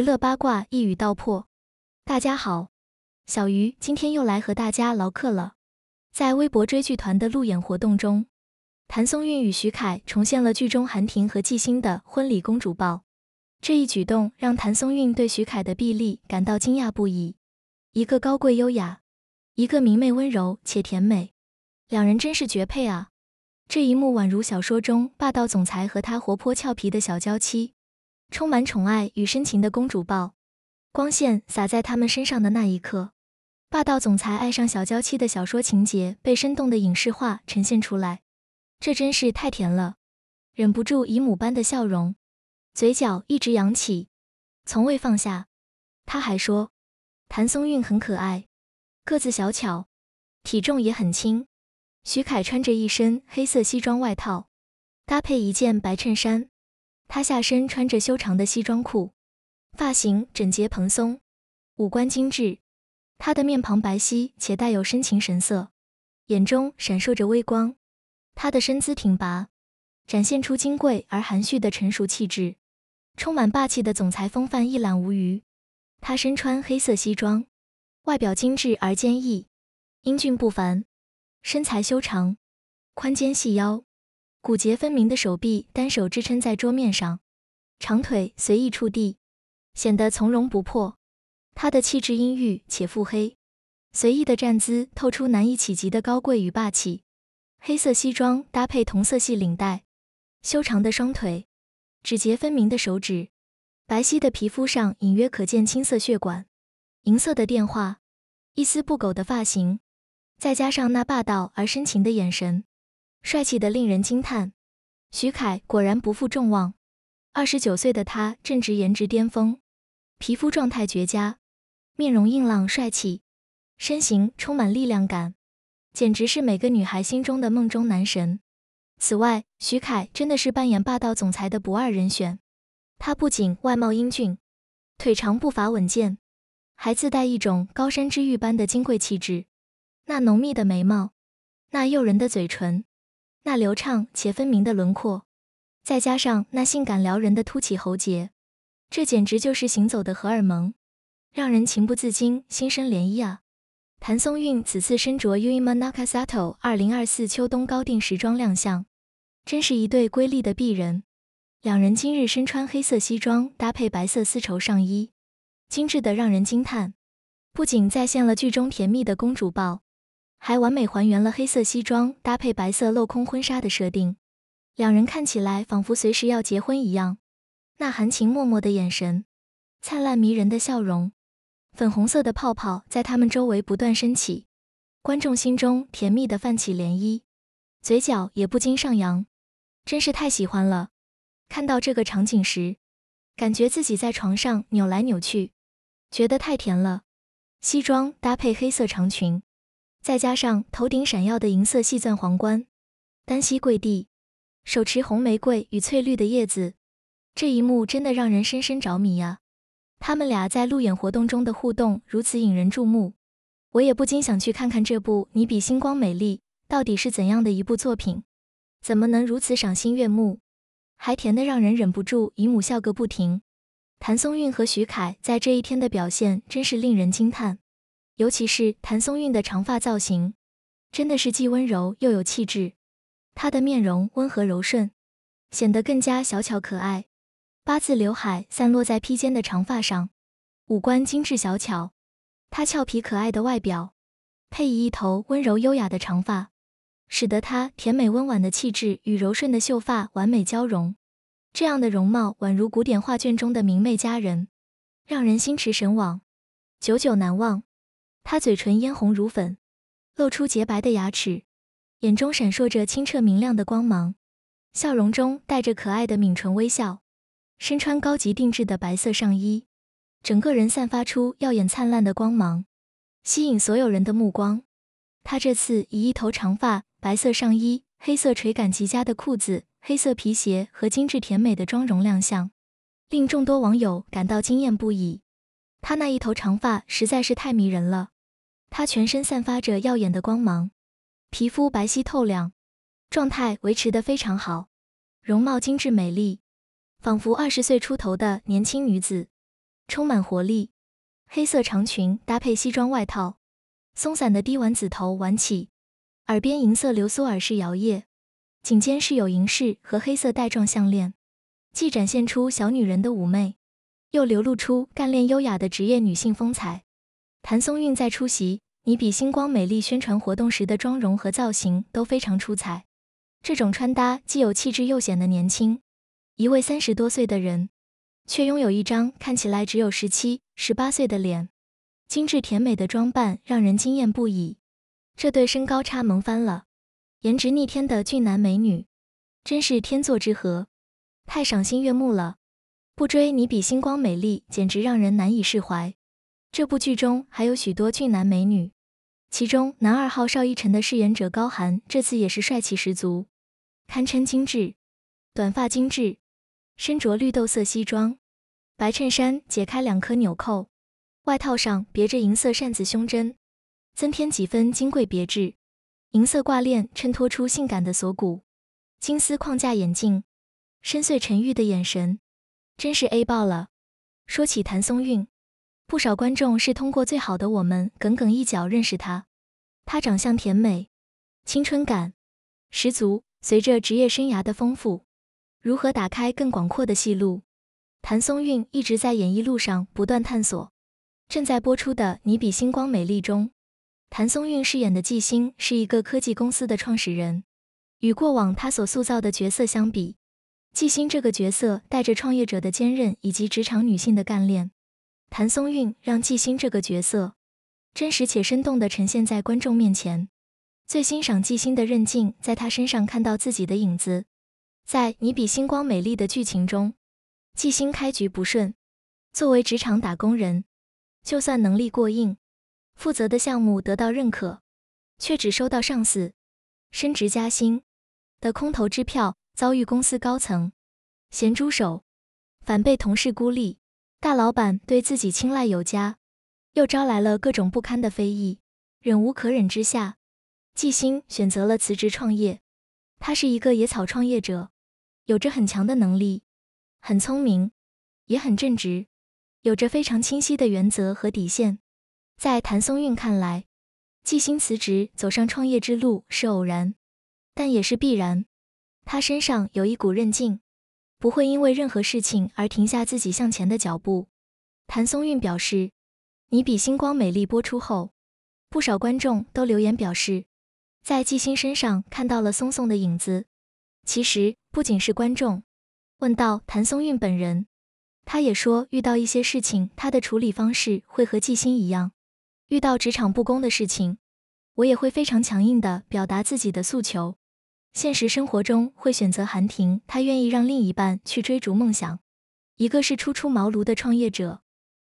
娱乐八卦一语道破。大家好，小鱼今天又来和大家唠嗑了。在微博追剧团的路演活动中，谭松韵与徐凯重现了剧中韩婷和纪星的婚礼公主抱。这一举动让谭松韵对徐凯的臂力感到惊讶不已。一个高贵优雅，一个明媚温柔且甜美，两人真是绝配啊！这一幕宛如小说中霸道总裁和他活泼俏皮的小娇妻，充满宠爱与深情的公主抱。光线洒在他们身上的那一刻，霸道总裁爱上小娇妻的小说情节被生动的影视化呈现出来，这真是太甜了，忍不住姨母般的笑容，嘴角一直扬起，从未放下。他还说，谭松韵很可爱，个子小巧，体重也很轻。徐凯穿着一身黑色西装外套，搭配一件白衬衫，他下身穿着修长的西装裤，发型整洁蓬松，五官精致。他的面庞白皙且带有深情神色，眼中闪烁着微光。他的身姿挺拔，展现出金贵而含蓄的成熟气质，充满霸气的总裁风范一览无余。他身穿黑色西装，外表精致而坚毅，英俊不凡。身材修长，宽肩细腰，骨节分明的手臂单手支撑在桌面上，长腿随意触地，显得从容不迫。他的气质阴郁且腹黑，随意的站姿透出难以企及的高贵与霸气。黑色西装搭配同色系领带，修长的双腿，指节分明的手指，白皙的皮肤上隐约可见青色血管，银色的电话，一丝不苟的发型。再加上那霸道而深情的眼神，帅气的令人惊叹。徐凯果然不负众望，二十九岁的他正值颜值巅峰，皮肤状态绝佳，面容硬朗帅气，身形充满力量感，简直是每个女孩心中的梦中男神。此外，徐凯真的是扮演霸道总裁的不二人选。他不仅外貌英俊，腿长步伐稳健，还自带一种高山之玉般的金贵气质。那浓密的眉毛，那诱人的嘴唇，那流畅且分明的轮廓，再加上那性感撩人的凸起喉结，这简直就是行走的荷尔蒙，让人情不自禁心生涟漪啊！谭松韵此次身着 Uema Nakasato 二零二四秋冬高定时装亮相，真是一对瑰丽的璧人。两人今日身穿黑色西装，搭配白色丝绸上衣，精致的让人惊叹，不仅再现了剧中甜蜜的公主抱。还完美还原了黑色西装搭配白色镂空婚纱的设定，两人看起来仿佛随时要结婚一样。那含情脉脉的眼神，灿烂迷人的笑容，粉红色的泡泡在他们周围不断升起，观众心中甜蜜的泛起涟漪，嘴角也不禁上扬，真是太喜欢了。看到这个场景时，感觉自己在床上扭来扭去，觉得太甜了。西装搭配黑色长裙。再加上头顶闪耀的银色细钻皇冠，单膝跪地，手持红玫瑰与翠绿的叶子，这一幕真的让人深深着迷呀！他们俩在路演活动中的互动如此引人注目，我也不禁想去看看这部《你比星光美丽》到底是怎样的一部作品，怎么能如此赏心悦目，还甜得让人忍不住姨母笑个不停。谭松韵和徐凯在这一天的表现真是令人惊叹。尤其是谭松韵的长发造型，真的是既温柔又有气质。她的面容温和柔顺，显得更加小巧可爱。八字刘海散落在披肩的长发上，五官精致小巧。她俏皮可爱的外表，配以一头温柔优雅的长发，使得她甜美温婉的气质与柔顺的秀发完美交融。这样的容貌宛如古典画卷中的明媚佳人，让人心驰神往，久久难忘。她嘴唇嫣红如粉，露出洁白的牙齿，眼中闪烁着清澈明亮的光芒，笑容中带着可爱的抿唇微笑。身穿高级定制的白色上衣，整个人散发出耀眼灿烂的光芒，吸引所有人的目光。她这次以一头长发、白色上衣、黑色垂感极佳的裤子、黑色皮鞋和精致甜美的妆容亮相，令众多网友感到惊艳不已。她那一头长发实在是太迷人了，她全身散发着耀眼的光芒，皮肤白皙透亮，状态维持得非常好，容貌精致美丽，仿佛二十岁出头的年轻女子。充满活力。黑色长裙搭配西装外套，松散的低丸子头挽起，耳边银色流苏耳饰摇曳，颈间饰有银饰和黑色带状项链，既展现出小女人的妩媚，又流露出干练优雅的职业女性风采。谭松韵在出席“你比星光美丽”宣传活动时的妆容和造型都非常出彩，这种穿搭既有气质又显得年轻。一位三十多岁的人。却拥有一张看起来只有十七、十八岁的脸，精致甜美的装扮让人惊艳不已。这对身高差萌翻了，颜值逆天的俊男美女，真是天作之合，太赏心悦目了。不追你比星光美丽，简直让人难以释怀。这部剧中还有许多俊男美女，其中男二号邵逸晨的饰演者高寒，这次也是帅气十足，堪称精致，短发精致，身着绿豆色西装。白衬衫解开两颗纽扣，外套上别着银色扇子胸针，增添几分金贵别致。银色挂链衬托出性感的锁骨，金丝框架眼镜，深邃沉郁的眼神，真是 A 爆了。说起谭松韵，不少观众是通过《最好的我们》耿耿一角认识她。她长相甜美，青春感十足。随着职业生涯的丰富，如何打开更广阔的戏路？谭松韵一直在演艺路上不断探索。正在播出的《你比星光美丽》中，谭松韵饰演的纪星是一个科技公司的创始人。与过往他所塑造的角色相比，纪星这个角色带着创业者的坚韧以及职场女性的干练。谭松韵让纪星这个角色真实且生动地呈现在观众面前。最欣赏纪星的韧劲，在他身上看到自己的影子。在《你比星光美丽》的剧情中。季星开局不顺，作为职场打工人，就算能力过硬，负责的项目得到认可，却只收到上司升职加薪的空头支票，遭遇公司高层咸猪手，反被同事孤立，大老板对自己青睐有加，又招来了各种不堪的非议，忍无可忍之下，季星选择了辞职创业。他是一个野草创业者，有着很强的能力。很聪明，也很正直，有着非常清晰的原则和底线。在谭松韵看来，季星辞职走上创业之路是偶然，但也是必然。他身上有一股韧劲，不会因为任何事情而停下自己向前的脚步。谭松韵表示：“你比星光美丽播出后，不少观众都留言表示，在季星身上看到了松松的影子。其实不仅是观众。”问到谭松韵本人，他也说遇到一些事情，他的处理方式会和季星一样。遇到职场不公的事情，我也会非常强硬的表达自己的诉求。现实生活中会选择韩婷，她愿意让另一半去追逐梦想。一个是初出茅庐的创业者，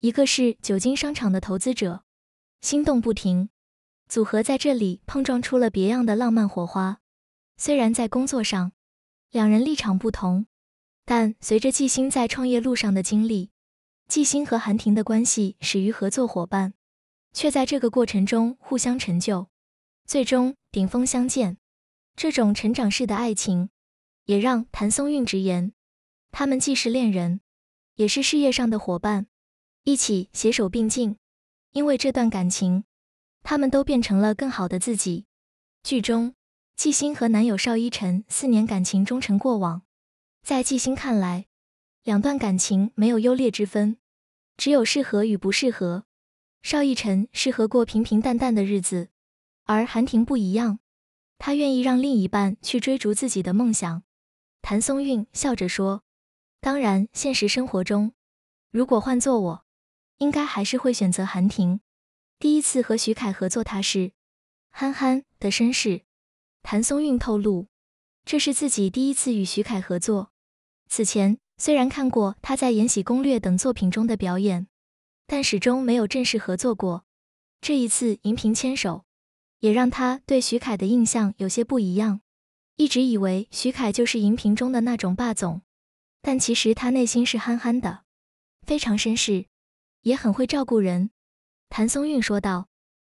一个是久经商场的投资者，心动不停，组合在这里碰撞出了别样的浪漫火花。虽然在工作上，两人立场不同。但随着季星在创业路上的经历，季星和韩婷的关系始于合作伙伴，却在这个过程中互相成就，最终顶峰相见。这种成长式的爱情，也让谭松韵直言，他们既是恋人，也是事业上的伙伴，一起携手并进。因为这段感情，他们都变成了更好的自己。剧中，季星和男友邵一晨四年感情终成过往。在季星看来，两段感情没有优劣之分，只有适合与不适合。邵逸晨适合过平平淡淡的日子，而韩婷不一样，他愿意让另一半去追逐自己的梦想。谭松韵笑着说：“当然，现实生活中，如果换做我，应该还是会选择韩婷。第一次和徐凯合作，他是憨憨的绅士。”谭松韵透露，这是自己第一次与徐凯合作。此前虽然看过他在《延禧攻略》等作品中的表演，但始终没有正式合作过。这一次荧屏牵手，也让他对徐凯的印象有些不一样。一直以为徐凯就是荧屏中的那种霸总，但其实他内心是憨憨的，非常绅士，也很会照顾人。谭松韵说道。